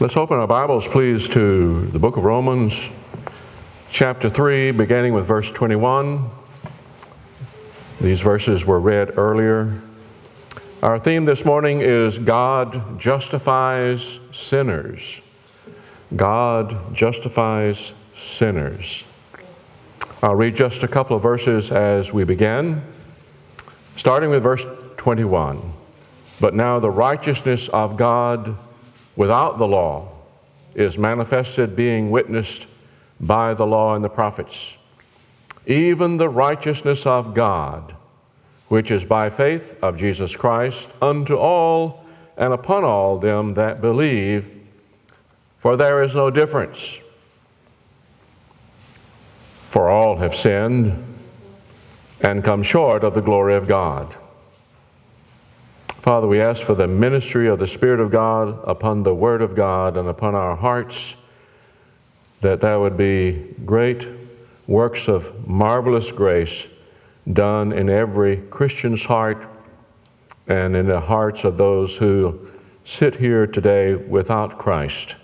Let's open our Bibles, please, to the book of Romans, chapter 3, beginning with verse 21. These verses were read earlier. Our theme this morning is God justifies sinners. God justifies sinners. I'll read just a couple of verses as we begin, starting with verse 21. But now the righteousness of God without the law is manifested, being witnessed by the law and the prophets. Even the righteousness of God, which is by faith of Jesus Christ, unto all and upon all them that believe, for there is no difference. For all have sinned and come short of the glory of God Father, we ask for the ministry of the Spirit of God upon the Word of God and upon our hearts, that there would be great works of marvelous grace done in every Christian's heart and in the hearts of those who sit here today without Christ.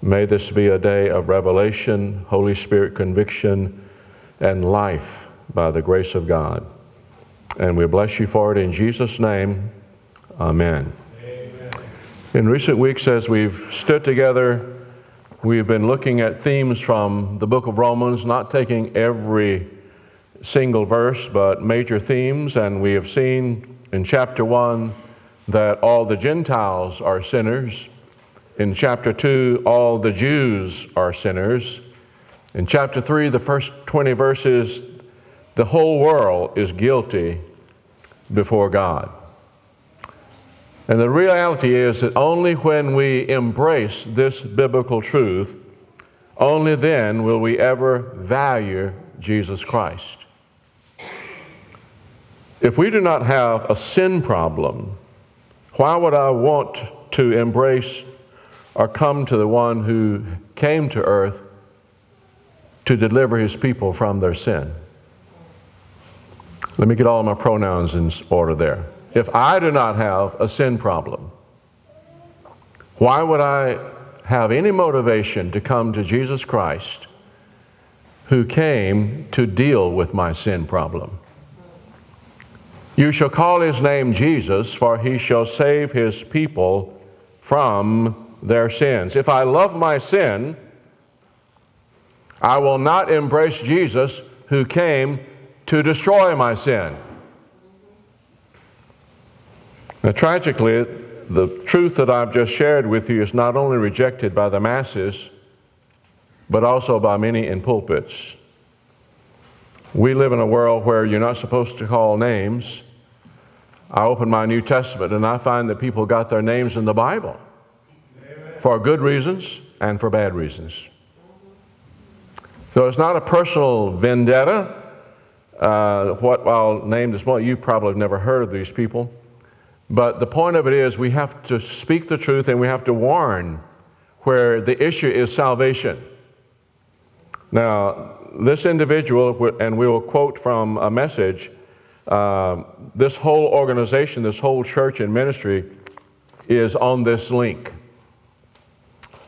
May this be a day of revelation, Holy Spirit conviction, and life by the grace of God. And we bless you for it in Jesus' name. Amen. In recent weeks, as we've stood together, we've been looking at themes from the book of Romans, not taking every single verse, but major themes. And we have seen in chapter 1 that all the Gentiles are sinners. In chapter 2, all the Jews are sinners. In chapter 3, the first 20 verses, the whole world is guilty before God. And the reality is that only when we embrace this biblical truth, only then will we ever value Jesus Christ. If we do not have a sin problem, why would I want to embrace or come to the one who came to earth to deliver his people from their sin? Let me get all my pronouns in order there if I do not have a sin problem, why would I have any motivation to come to Jesus Christ who came to deal with my sin problem? You shall call his name Jesus, for he shall save his people from their sins. If I love my sin, I will not embrace Jesus who came to destroy my sin. Now, tragically, the truth that I've just shared with you is not only rejected by the masses, but also by many in pulpits. We live in a world where you're not supposed to call names. I open my New Testament and I find that people got their names in the Bible Amen. for good reasons and for bad reasons. So it's not a personal vendetta. Uh, what I'll name this morning, you probably have never heard of these people. But the point of it is, we have to speak the truth and we have to warn where the issue is salvation. Now, this individual, and we will quote from a message, uh, this whole organization, this whole church and ministry is on this link.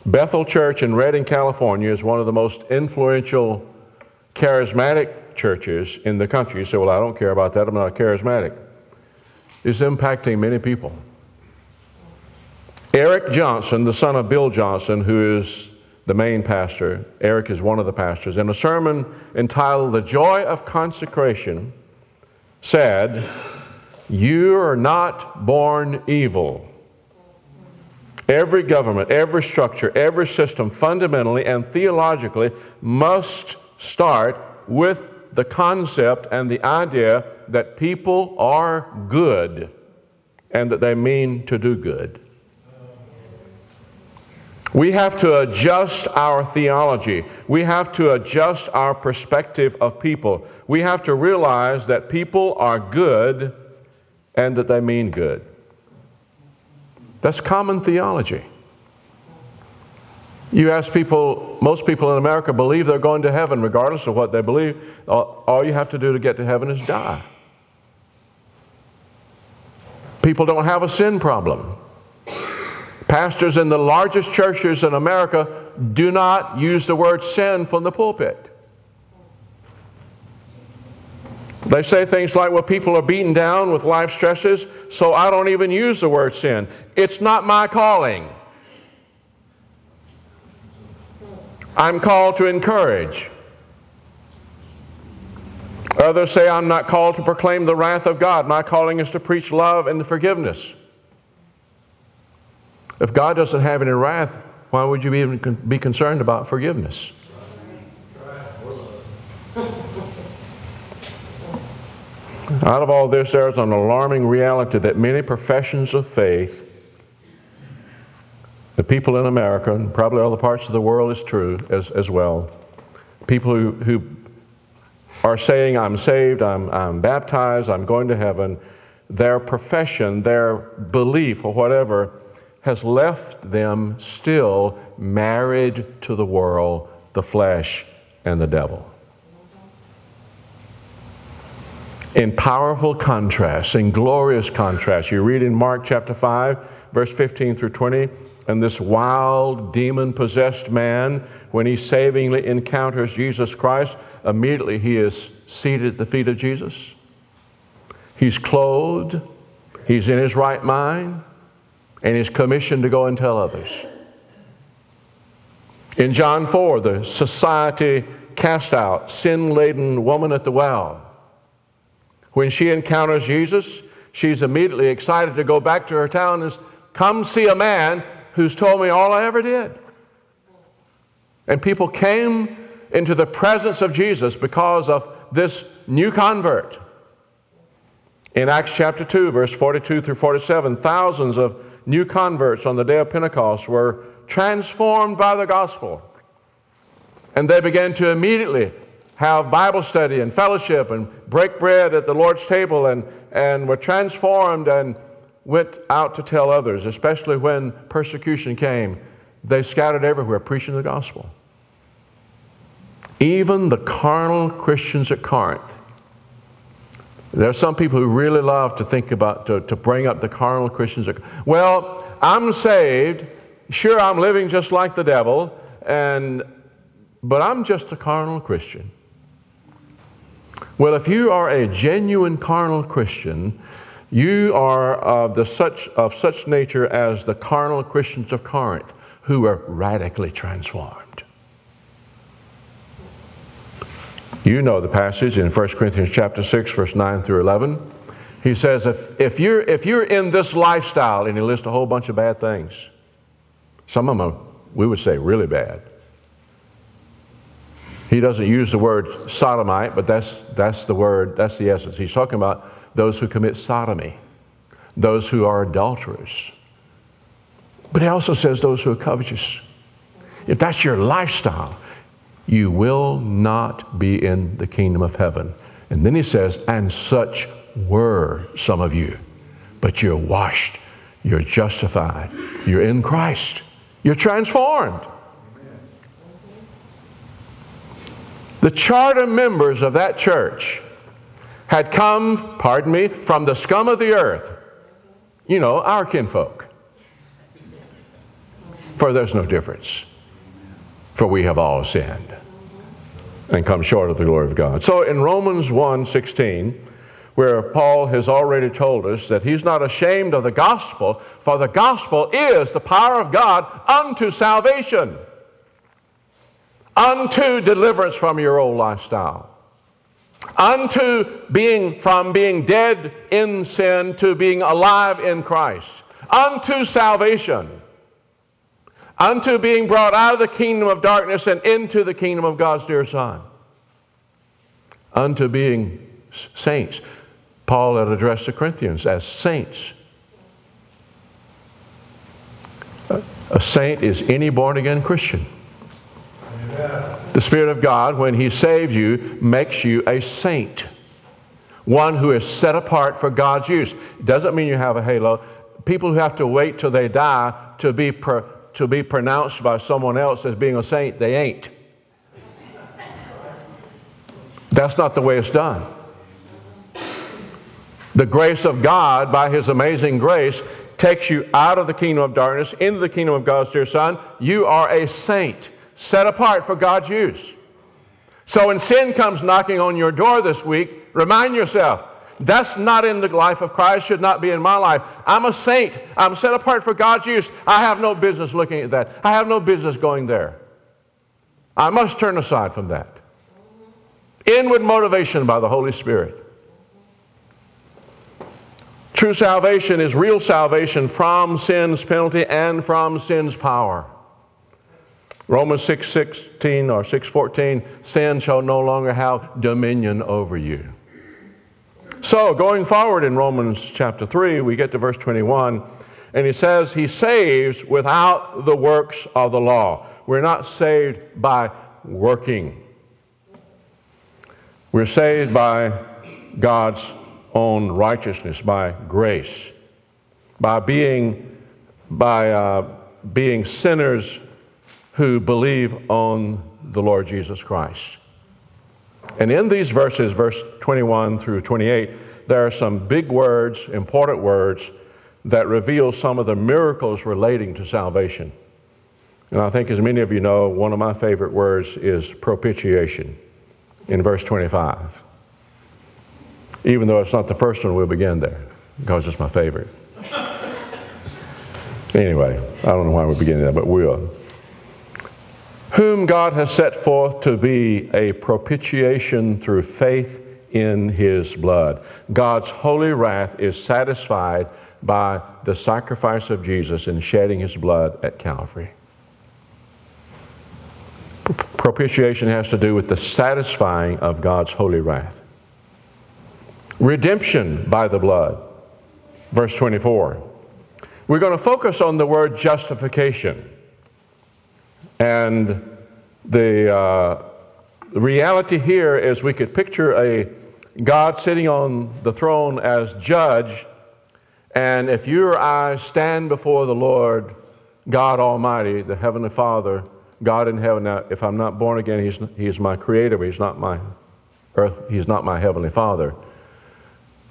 Bethel Church in Redding, California is one of the most influential charismatic churches in the country. You say, well, I don't care about that, I'm not charismatic is impacting many people. Eric Johnson, the son of Bill Johnson, who is the main pastor, Eric is one of the pastors, in a sermon entitled The Joy of Consecration, said, You are not born evil. Every government, every structure, every system, fundamentally and theologically, must start with the concept and the idea that people are good and that they mean to do good. We have to adjust our theology. We have to adjust our perspective of people. We have to realize that people are good and that they mean good. That's common theology. You ask people, most people in America believe they're going to heaven regardless of what they believe. All you have to do to get to heaven is die. People don't have a sin problem. Pastors in the largest churches in America do not use the word sin from the pulpit. They say things like, well, people are beaten down with life stresses, so I don't even use the word sin. It's not my calling. I'm called to encourage. Others say, I'm not called to proclaim the wrath of God. My calling is to preach love and forgiveness. If God doesn't have any wrath, why would you even be concerned about forgiveness? Out of all this, there's an alarming reality that many professions of faith, the people in America, and probably other parts of the world is true as, as well, people who, who are saying, I'm saved, I'm, I'm baptized, I'm going to heaven, their profession, their belief, or whatever, has left them still married to the world, the flesh, and the devil. In powerful contrast, in glorious contrast, you read in Mark chapter 5, verse 15 through 20, and this wild, demon possessed man, when he savingly encounters Jesus Christ, immediately he is seated at the feet of Jesus. He's clothed, he's in his right mind, and he's commissioned to go and tell others. In John 4, the society cast out, sin laden woman at the well. When she encounters Jesus, she's immediately excited to go back to her town and come see a man who's told me all I ever did. And people came into the presence of Jesus because of this new convert. In Acts chapter 2, verse 42 through 47, thousands of new converts on the day of Pentecost were transformed by the gospel. And they began to immediately have Bible study and fellowship and break bread at the Lord's table and, and were transformed and went out to tell others, especially when persecution came. They scattered everywhere preaching the gospel. Even the carnal Christians at Corinth there are some people who really love to think about, to, to bring up the carnal Christians. Well, I'm saved. Sure, I'm living just like the devil, and, but I'm just a carnal Christian. Well, if you are a genuine carnal Christian, you are of, the such, of such nature as the carnal Christians of Corinth, who were radically transformed. You know the passage in 1 Corinthians chapter 6, verse 9 through 11. He says, if, if, you're, if you're in this lifestyle, and he lists a whole bunch of bad things, some of them we would say really bad. He doesn't use the word sodomite, but that's, that's the word, that's the essence. He's talking about those who commit sodomy, those who are adulterers. But he also says those who are covetous. If that's your lifestyle, you will not be in the kingdom of heaven. And then he says, and such were some of you, but you're washed, you're justified, you're in Christ, you're transformed. The charter members of that church had come, pardon me, from the scum of the earth. You know, our kinfolk. For there's no difference. For we have all sinned and come short of the glory of God. So in Romans 1 16, where Paul has already told us that he's not ashamed of the gospel, for the gospel is the power of God unto salvation, unto deliverance from your old lifestyle, unto being from being dead in sin to being alive in Christ, unto salvation unto being brought out of the kingdom of darkness and into the kingdom of God's dear Son, unto being saints. Paul had addressed the Corinthians as saints. A saint is any born again Christian. The Spirit of God, when He saves you, makes you a saint. One who is set apart for God's use. Doesn't mean you have a halo. People who have to wait till they die to be per, to be pronounced by someone else as being a saint, they ain't. That's not the way it's done. The grace of God, by His amazing grace, takes you out of the kingdom of darkness into the kingdom of God's dear Son. You are a saint, set apart for God's use. So when sin comes knocking on your door this week, remind yourself, that's not in the life of Christ, should not be in my life. I'm a saint. I'm set apart for God's use. I have no business looking at that. I have no business going there. I must turn aside from that. Inward motivation by the Holy Spirit. True salvation is real salvation from sin's penalty and from sin's power. Romans 6 16 or 6 14, sin shall no longer have dominion over you. So, going forward in Romans chapter 3, we get to verse 21, and he says, He saves without the works of the law. We're not saved by working, we're saved by God's own righteousness, by grace, by being, by, uh, being sinners who believe on the Lord Jesus Christ. And in these verses, verse 21 through 28, there are some big words, important words, that reveal some of the miracles relating to salvation. And I think, as many of you know, one of my favorite words is propitiation in verse 25. Even though it's not the first one, we'll begin there because it's my favorite. anyway, I don't know why we're beginning there, but we will whom God has set forth to be a propitiation through faith in his blood. God's holy wrath is satisfied by the sacrifice of Jesus in shedding his blood at Calvary. Propitiation has to do with the satisfying of God's holy wrath. Redemption by the blood. Verse 24. We're going to focus on the word justification. And the, uh, reality here is we could picture a God sitting on the throne as judge, and if you or I stand before the Lord, God Almighty, the Heavenly Father, God in heaven, now, if I'm not born again, he's, he's my creator, he's not my earth, he's not my Heavenly Father.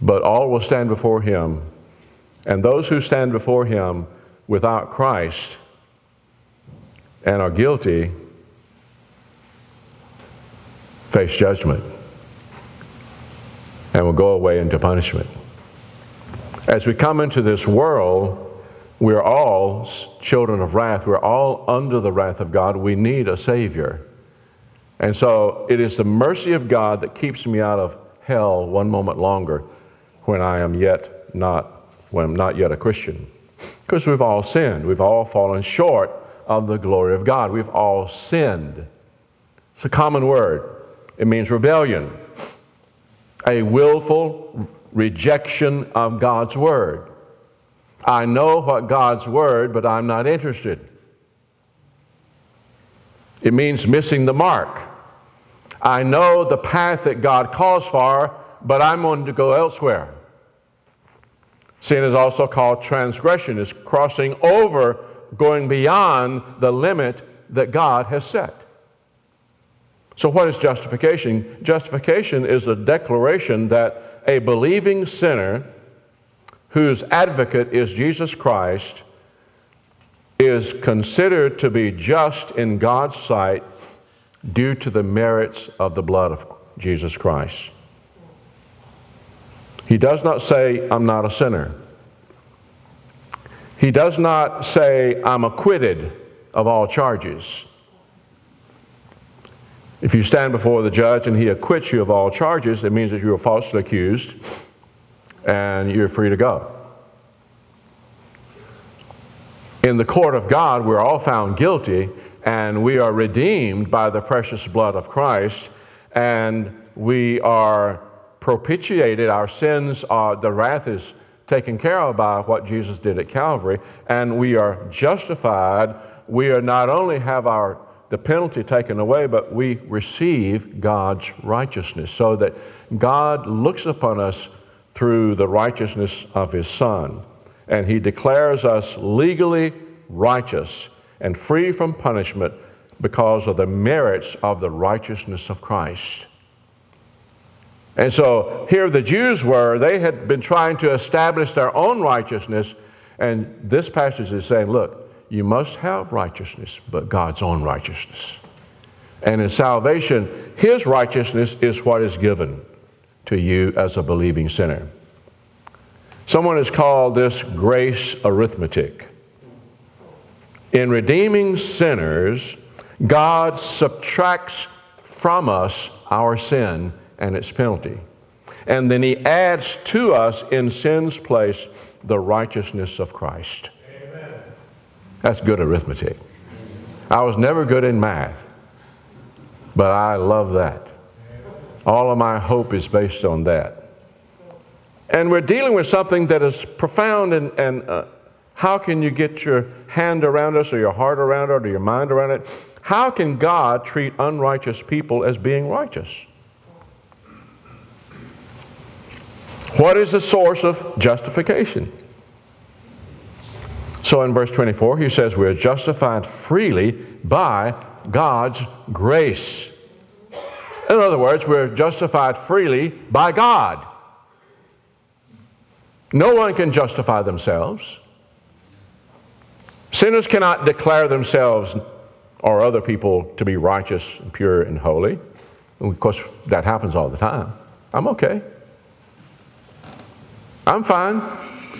But all will stand before him, and those who stand before him without Christ and are guilty face judgment and will go away into punishment. As we come into this world, we're all children of wrath. We're all under the wrath of God. We need a Savior. And so it is the mercy of God that keeps me out of hell one moment longer when I am yet not, when I'm not yet a Christian. Because we've all sinned. We've all fallen short of the glory of God. We've all sinned. It's a common word. It means rebellion, a willful rejection of God's word. I know what God's word, but I'm not interested. It means missing the mark. I know the path that God calls for, but I'm going to go elsewhere. Sin is also called transgression, it's crossing over going beyond the limit that God has set. So, what is justification? Justification is a declaration that a believing sinner whose advocate is Jesus Christ is considered to be just in God's sight due to the merits of the blood of Jesus Christ. He does not say, I'm not a sinner. He does not say, I'm acquitted of all charges. If you stand before the judge and he acquits you of all charges, it means that you are falsely accused and you're free to go. In the court of God, we're all found guilty and we are redeemed by the precious blood of Christ and we are propitiated. Our sins are, the wrath is taken care of by what Jesus did at Calvary, and we are justified. We are not only have our the penalty taken away, but we receive God's righteousness, so that God looks upon us through the righteousness of His Son, and He declares us legally righteous and free from punishment because of the merits of the righteousness of Christ. And so here the Jews were, they had been trying to establish their own righteousness, And this passage is saying, look, you must have righteousness, but God's own righteousness. And in salvation, His righteousness is what is given to you as a believing sinner. Someone has called this grace arithmetic. In redeeming sinners, God subtracts from us our sin and its penalty. And then He adds to us in sin's place the righteousness of Christ. Amen. That's good arithmetic. I was never good in math, but I love that. All of my hope is based on that. And we're dealing with something that is profound and, and uh, how can you get your hand around us or your heart around it or your mind around it? How can God treat unrighteous people as being righteous? What is the source of justification? So in verse 24, he says, We are justified freely by God's grace. In other words, we're justified freely by God. No one can justify themselves. Sinners cannot declare themselves or other people to be righteous and pure and holy. Of course, that happens all the time. I'm okay. I'm fine.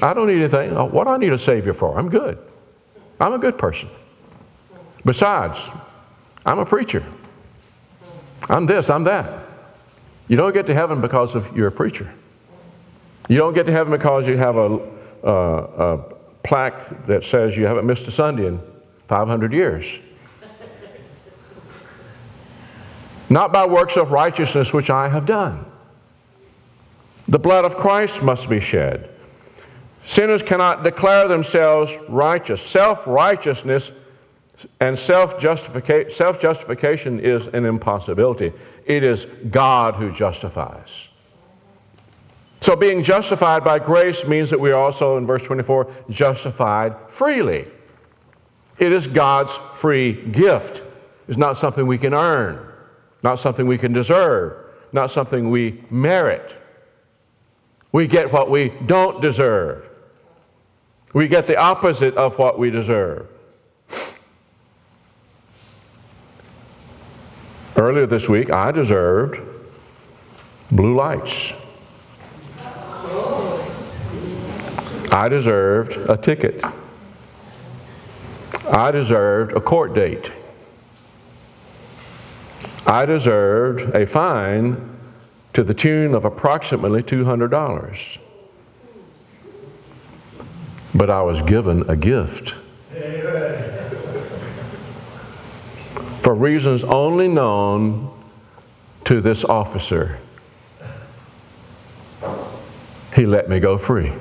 I don't need anything. Uh, what do I need a Savior for? I'm good. I'm a good person. Besides, I'm a preacher. I'm this, I'm that. You don't get to heaven because of you're a preacher. You don't get to heaven because you have a, a, a plaque that says you haven't missed a Sunday in 500 years. Not by works of righteousness which I have done. The blood of Christ must be shed. Sinners cannot declare themselves righteous. Self righteousness and self justification is an impossibility. It is God who justifies. So, being justified by grace means that we are also, in verse 24, justified freely. It is God's free gift. It's not something we can earn, not something we can deserve, not something we merit. We get what we don't deserve. We get the opposite of what we deserve. Earlier this week, I deserved blue lights. I deserved a ticket. I deserved a court date. I deserved a fine to the tune of approximately $200. But I was given a gift. For reasons only known to this officer, he let me go free.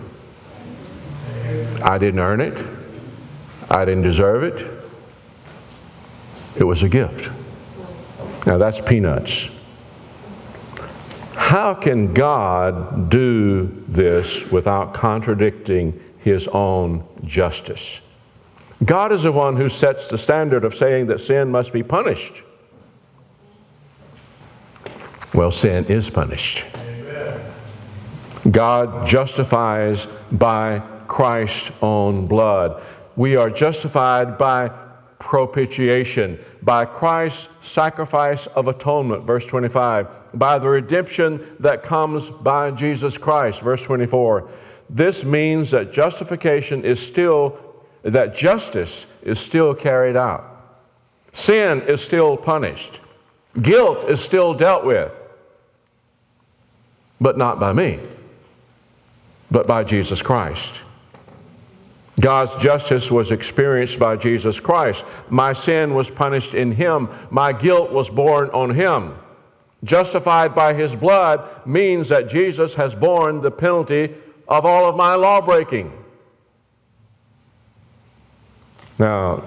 I didn't earn it. I didn't deserve it. It was a gift. Now that's peanuts. How can God do this without contradicting his own justice? God is the one who sets the standard of saying that sin must be punished. Well, sin is punished. God justifies by Christ's own blood. We are justified by propitiation, by Christ's sacrifice of atonement, verse 25, by the redemption that comes by Jesus Christ, verse 24. This means that justification is still, that justice is still carried out. Sin is still punished. Guilt is still dealt with. But not by me, but by Jesus Christ. God's justice was experienced by Jesus Christ. My sin was punished in Him. My guilt was borne on Him. Justified by His blood means that Jesus has borne the penalty of all of my law breaking. Now,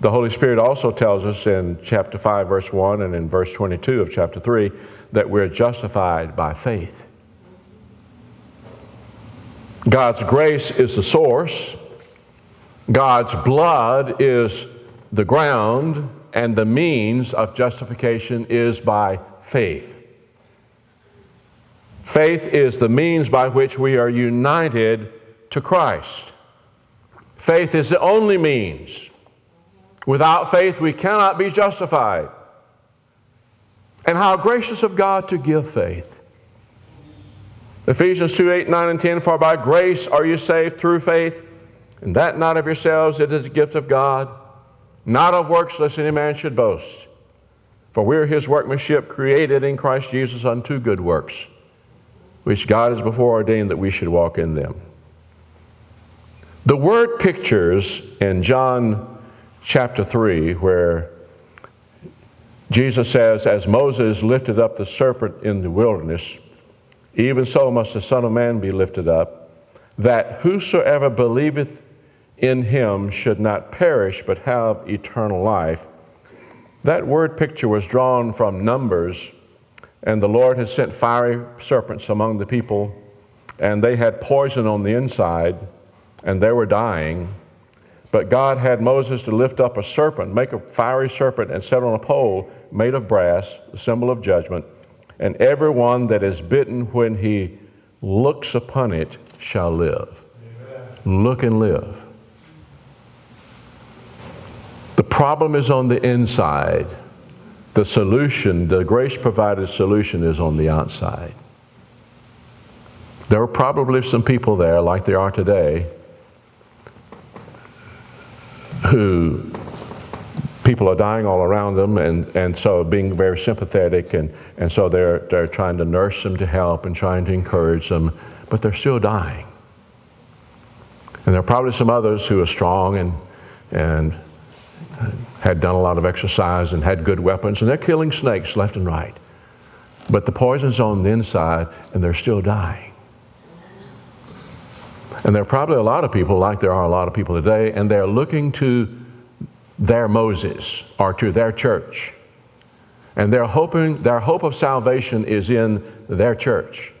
the Holy Spirit also tells us in chapter 5, verse 1, and in verse 22 of chapter 3 that we're justified by faith. God's grace is the source. God's blood is the ground, and the means of justification is by faith. Faith is the means by which we are united to Christ. Faith is the only means. Without faith, we cannot be justified. And how gracious of God to give faith. Ephesians 2 8, 9, and 10 For by grace are you saved through faith, and that not of yourselves, it is a gift of God, not of works, lest any man should boast. For we are his workmanship, created in Christ Jesus unto good works, which God has before ordained that we should walk in them. The word pictures in John chapter 3, where Jesus says, As Moses lifted up the serpent in the wilderness, even so must the Son of Man be lifted up, that whosoever believeth in him should not perish but have eternal life. That word picture was drawn from Numbers, and the Lord had sent fiery serpents among the people, and they had poison on the inside, and they were dying. But God had Moses to lift up a serpent, make a fiery serpent, and set on a pole made of brass, the symbol of judgment and everyone that is bitten when he looks upon it shall live. Amen. Look and live. The problem is on the inside. The solution, the grace provided solution, is on the outside. There are probably some people there, like there are today, who people are dying all around them, and, and so being very sympathetic, and, and so they're, they're trying to nurse them to help and trying to encourage them, but they're still dying. And there are probably some others who are strong and, and had done a lot of exercise and had good weapons, and they're killing snakes left and right. But the poison's on the inside, and they're still dying. And there are probably a lot of people, like there are a lot of people today, and they're looking to their Moses or to their church. And they're hoping, their hope of salvation is in their church.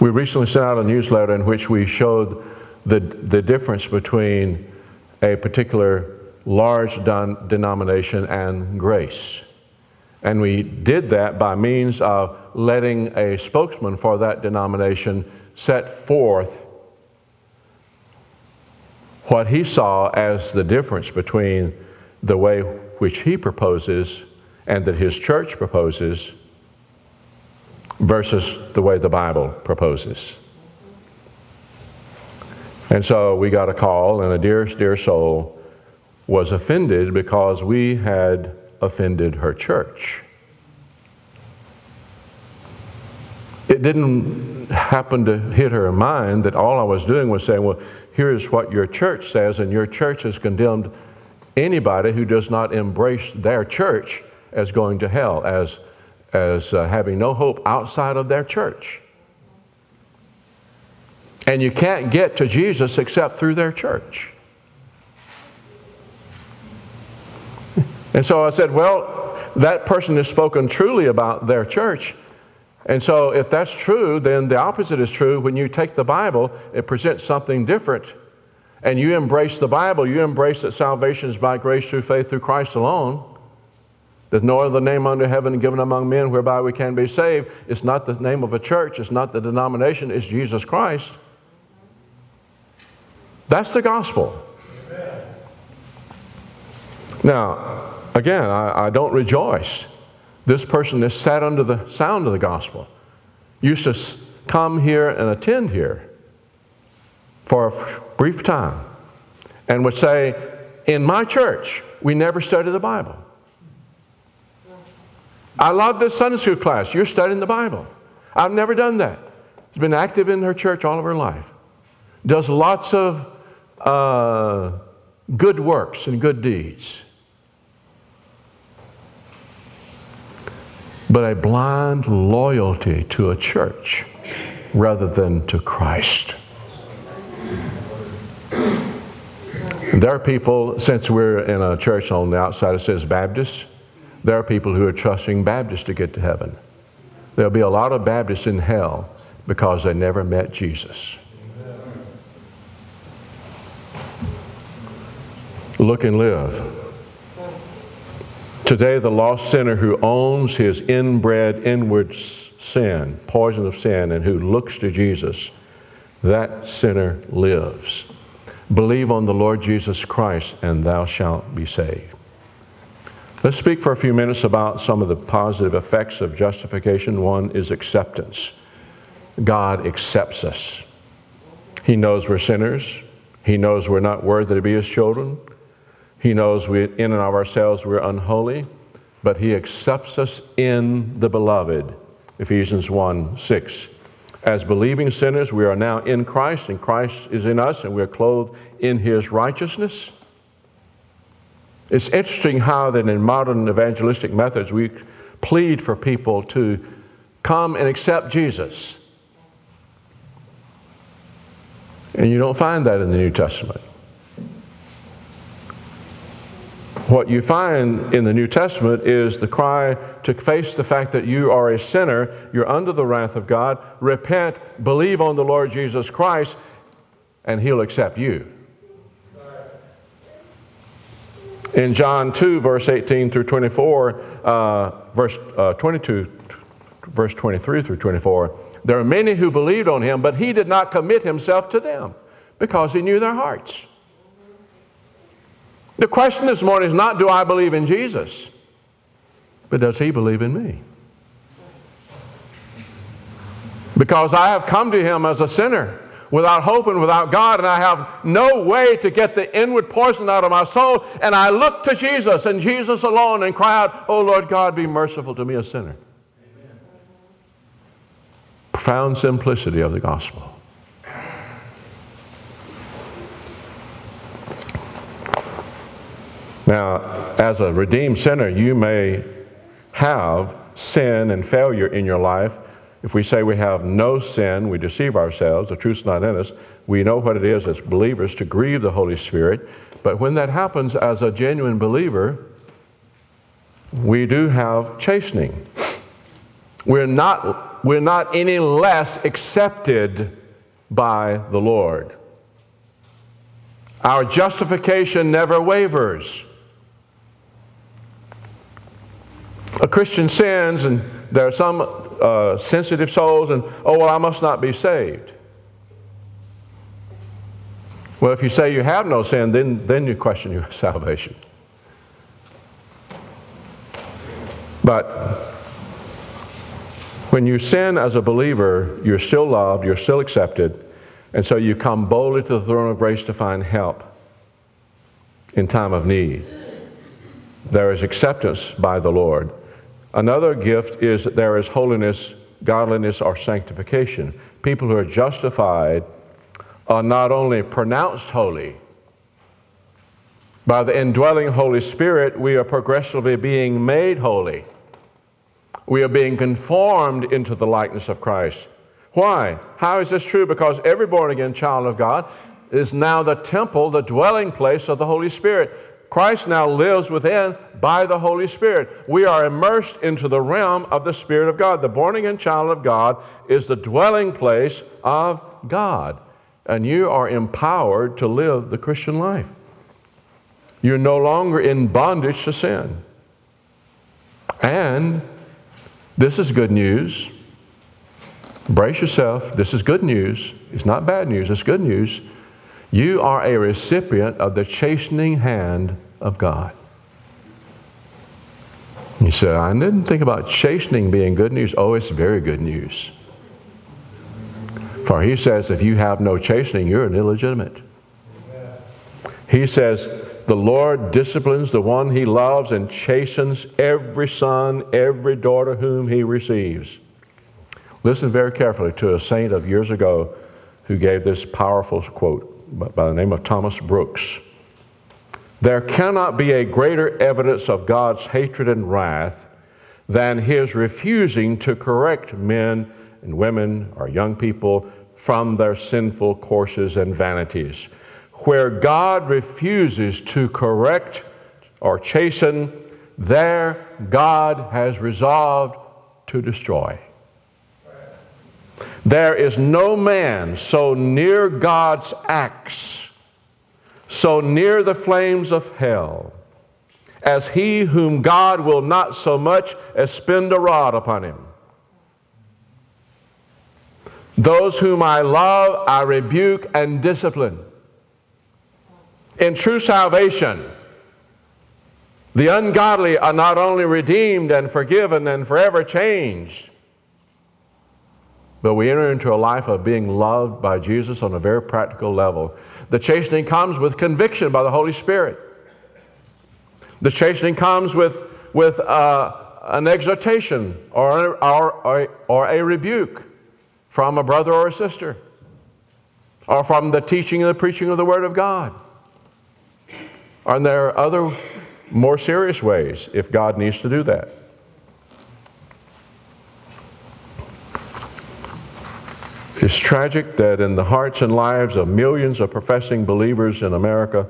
We recently sent out a newsletter in which we showed the, the difference between a particular large denomination and grace. And we did that by means of letting a spokesman for that denomination set forth what he saw as the difference between the way which he proposes and that his church proposes versus the way the Bible proposes. And so we got a call, and a dear, dear soul was offended because we had offended her church. It didn't happen to hit her mind that all I was doing was saying, well, here's what your church says, and your church has condemned anybody who does not embrace their church as going to hell, as, as uh, having no hope outside of their church. And you can't get to Jesus except through their church. And so I said, well, that person has spoken truly about their church. And so, if that's true, then the opposite is true. When you take the Bible, it presents something different. And you embrace the Bible, you embrace that salvation is by grace through faith through Christ alone. There's no other name under heaven given among men whereby we can be saved. It's not the name of a church, it's not the denomination, it's Jesus Christ. That's the gospel. Amen. Now, again, I, I don't rejoice this person that sat under the sound of the gospel used to come here and attend here for a brief time and would say, In my church, we never study the Bible. I love this Sunday school class. You're studying the Bible. I've never done that. She's been active in her church all of her life. Does lots of uh, good works and good deeds. but a blind loyalty to a church rather than to Christ. There are people, since we're in a church on the outside that says Baptist, there are people who are trusting Baptists to get to heaven. There'll be a lot of Baptists in hell because they never met Jesus. Look and live. Today, the lost sinner who owns his inbred inward sin, poison of sin, and who looks to Jesus that sinner lives. Believe on the Lord Jesus Christ, and thou shalt be saved. Let's speak for a few minutes about some of the positive effects of justification. One is acceptance. God accepts us. He knows we're sinners. He knows we're not worthy to be His children. He knows we, in and of ourselves we're unholy, but He accepts us in the beloved. Ephesians 1 6. As believing sinners, we are now in Christ, and Christ is in us, and we are clothed in His righteousness. It's interesting how that in modern evangelistic methods we plead for people to come and accept Jesus. And you don't find that in the New Testament. What you find in the New Testament is the cry to face the fact that you are a sinner, you're under the wrath of God, repent, believe on the Lord Jesus Christ, and He'll accept you. In John 2, verse 18 through 24, uh, verse uh, 22, verse 23 through 24, there are many who believed on him, but he did not commit himself to them because he knew their hearts. The question this morning is not do I believe in Jesus, but does he believe in me? Because I have come to him as a sinner without hope and without God, and I have no way to get the inward poison out of my soul, and I look to Jesus and Jesus alone and cry out, Oh Lord God, be merciful to me, a sinner. Amen. Profound simplicity of the gospel. Now, as a redeemed sinner, you may have sin and failure in your life. If we say we have no sin, we deceive ourselves, the truth's not in us. We know what it is as believers to grieve the Holy Spirit. But when that happens as a genuine believer, we do have chastening. We're not, we're not any less accepted by the Lord. Our justification never wavers. A Christian sins and there are some uh, sensitive souls, and oh, well, I must not be saved. Well, if you say you have no sin, then, then you question your salvation. But when you sin as a believer, you're still loved, you're still accepted, and so you come boldly to the throne of grace to find help in time of need. There is acceptance by the Lord. Another gift is that there is holiness, godliness, or sanctification. People who are justified are not only pronounced holy, by the indwelling Holy Spirit, we are progressively being made holy. We are being conformed into the likeness of Christ. Why? How is this true? Because every born again child of God is now the temple, the dwelling place of the Holy Spirit. Christ now lives within by the Holy Spirit. We are immersed into the realm of the Spirit of God. The born again child of God is the dwelling place of God. And you are empowered to live the Christian life. You're no longer in bondage to sin. And this is good news. Brace yourself. This is good news. It's not bad news, it's good news. You are a recipient of the chastening hand of God. You say, I didn't think about chastening being good news. Oh, it's very good news. For he says, if you have no chastening, you're an illegitimate. He says, the Lord disciplines the one he loves and chastens every son, every daughter whom he receives. Listen very carefully to a saint of years ago who gave this powerful quote by the name of Thomas Brooks. There cannot be a greater evidence of God's hatred and wrath than his refusing to correct men and women or young people from their sinful courses and vanities. Where God refuses to correct or chasten, there God has resolved to destroy. There is no man so near God's axe, so near the flames of hell, as he whom God will not so much as spend a rod upon him. Those whom I love, I rebuke and discipline. In true salvation, the ungodly are not only redeemed and forgiven and forever changed, but we enter into a life of being loved by Jesus on a very practical level. The chastening comes with conviction by the Holy Spirit. The chastening comes with, with uh, an exhortation or, or, or, or a rebuke from a brother or a sister, or from the teaching and the preaching of the Word of God. Are there other more serious ways if God needs to do that? It's tragic that in the hearts and lives of millions of professing believers in America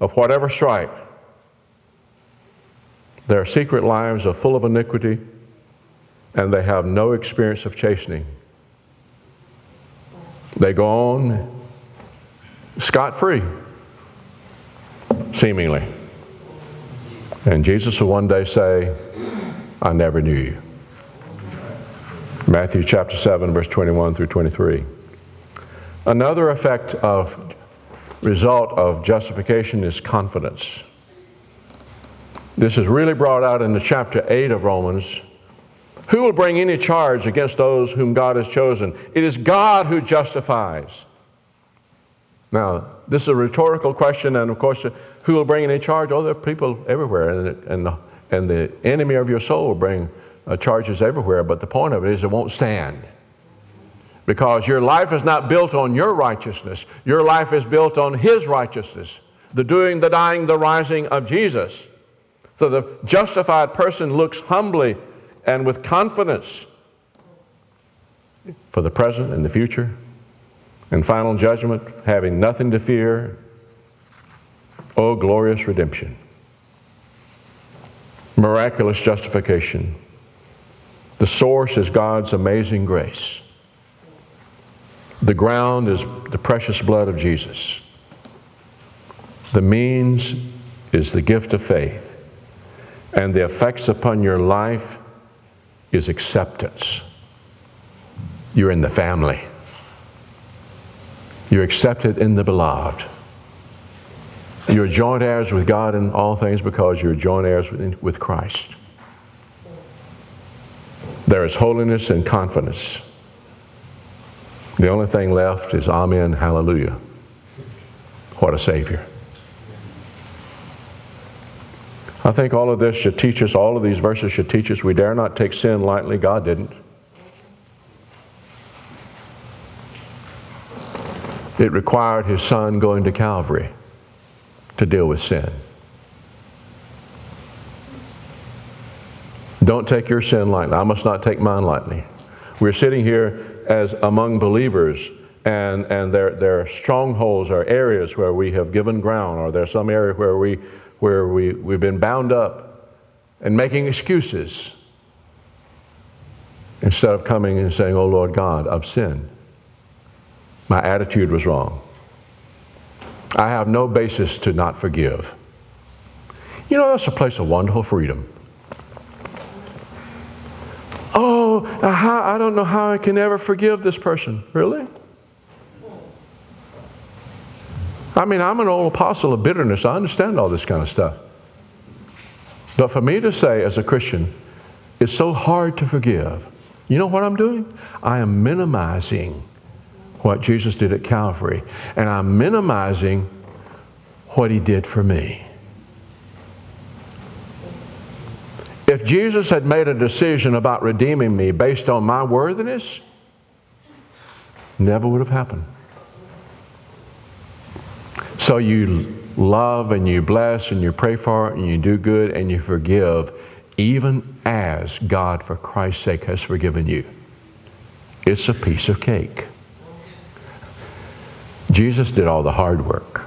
of whatever stripe, their secret lives are full of iniquity and they have no experience of chastening. They go on scot free, seemingly. And Jesus will one day say, I never knew you. Matthew chapter 7, verse 21 through 23. Another effect of result of justification is confidence. This is really brought out in the chapter 8 of Romans. Who will bring any charge against those whom God has chosen? It is God who justifies. Now, this is a rhetorical question, and of course, who will bring any charge? Oh, there are people everywhere, and, and, and the enemy of your soul will bring uh, charges everywhere, but the point of it is it won't stand. Because your life is not built on your righteousness, your life is built on His righteousness, the doing, the dying, the rising of Jesus. So the justified person looks humbly and with confidence for the present and the future and final judgment, having nothing to fear. Oh, glorious redemption! Miraculous justification. The source is God's amazing grace. The ground is the precious blood of Jesus. The means is the gift of faith and the effects upon your life is acceptance. You're in the family. You're accepted in the beloved. You're joint heirs with God in all things because you're joint heirs with, Christ. There is holiness and confidence. The only thing left is Amen, Hallelujah. What a Savior. I think all of this should teach us, all of these verses should teach us we dare not take sin lightly. God didn't. It required his son going to Calvary to deal with sin. Don't take your sin lightly. I must not take mine lightly. We're sitting here as among believers, and, and there, there are strongholds or areas where we have given ground, or there's some area where we where we, we've been bound up and making excuses instead of coming and saying, Oh Lord God, I've sinned. My attitude was wrong. I have no basis to not forgive. You know, that's a place of wonderful freedom. Oh, I don't know how I can ever forgive this person. Really? I mean, I'm an old apostle of bitterness. I understand all this kind of stuff. But for me to say as a Christian, it's so hard to forgive. You know what I'm doing? I am minimizing what Jesus did at Calvary, and I'm minimizing what he did for me. If Jesus had made a decision about redeeming me based on my worthiness, never would have happened. So you love and you bless and you pray for and you do good and you forgive, even as God, for Christ's sake, has forgiven you. It's a piece of cake. Jesus did all the hard work.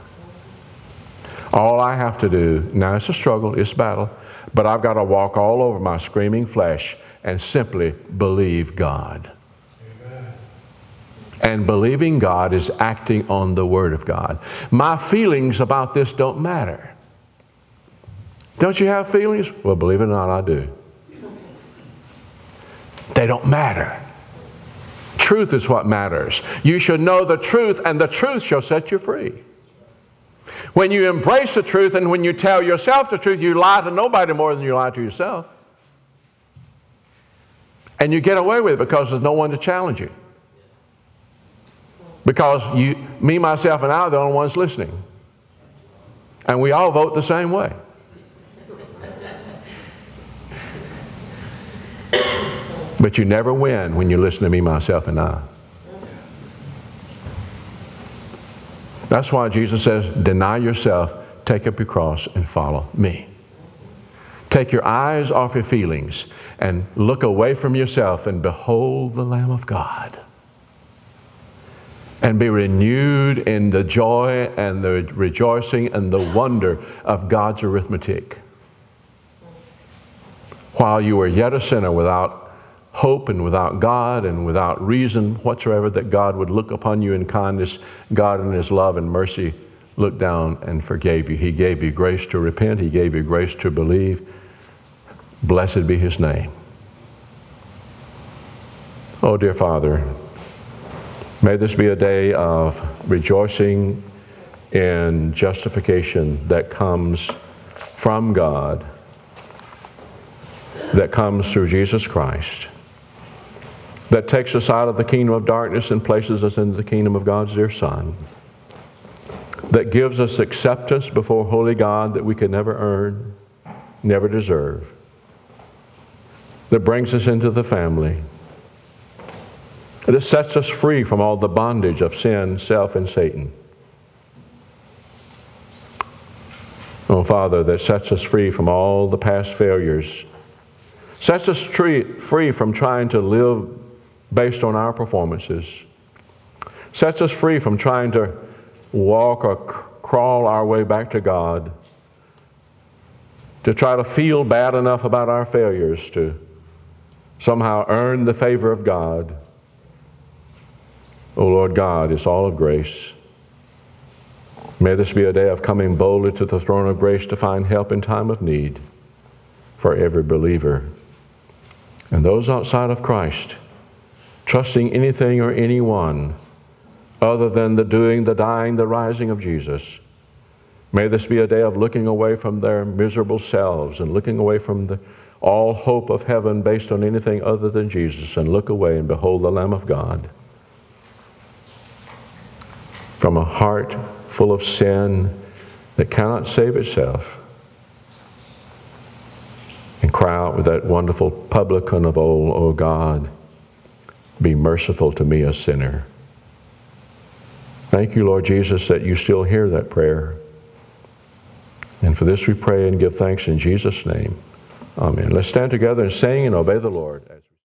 All I have to do, now it's a struggle, it's a battle, but I've got to walk all over my screaming flesh and simply believe God. And believing God is acting on the Word of God. My feelings about this don't matter. Don't you have feelings? Well, believe it or not, I do. They don't matter. Truth is what matters. You should know the truth, and the truth shall set you free. When you embrace the truth and when you tell yourself the truth, you lie to nobody more than you lie to yourself. And you get away with it because there's no one to challenge you. Because you, me, myself, and I are the only ones listening. And we all vote the same way. but you never win when you listen to me, myself, and I. That's why Jesus says, deny yourself, take up your cross, and follow me. Take your eyes off your feelings and look away from yourself and behold the Lamb of God. And be renewed in the joy and the rejoicing and the wonder of God's arithmetic. While you were yet a sinner without hope and without God and without reason whatsoever that God would look upon you in kindness, God in His love and mercy looked down and forgave you. He gave you grace to repent, He gave you grace to believe. Blessed be His name. Oh, dear Father, may this be a day of rejoicing in justification that comes from God, that comes through Jesus Christ that takes us out of the kingdom of darkness and places us into the kingdom of God's dear Son, that gives us acceptance before holy God that we could never earn, never deserve, that brings us into the family, that sets us free from all the bondage of sin, self, and Satan. Oh, Father, that sets us free from all the past failures, sets us free from trying to live based on our performances. Sets us free from trying to walk or crawl our way back to God, to try to feel bad enough about our failures to somehow earn the favor of God. Oh Lord God, it's all of grace. May this be a day of coming boldly to the throne of grace to find help in time of need for every believer. And those outside of Christ, trusting anything or anyone other than the doing, the dying, the rising of Jesus. May this be a day of looking away from their miserable selves and looking away from the, all hope of heaven based on anything other than Jesus and look away and behold the Lamb of God. From a heart full of sin that cannot save itself and cry out with that wonderful publican of old, O oh God, be merciful to me, a sinner. Thank you, Lord Jesus, that you still hear that prayer. And for this we pray and give thanks in Jesus' name. Amen. Let's stand together and sing and obey the Lord.